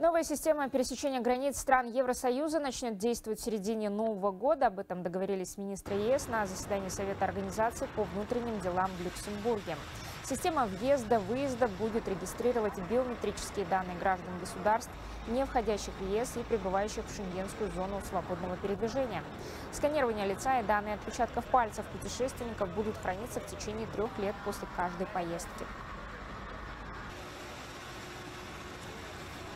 Новая система пересечения границ стран Евросоюза начнет действовать в середине нового года. Об этом договорились министры ЕС на заседании Совета Организации по внутренним делам в Люксембурге. Система въезда-выезда будет регистрировать биометрические данные граждан государств, не входящих в ЕС и пребывающих в шенгенскую зону свободного передвижения. Сканирование лица и данные отпечатков пальцев путешественников будут храниться в течение трех лет после каждой поездки.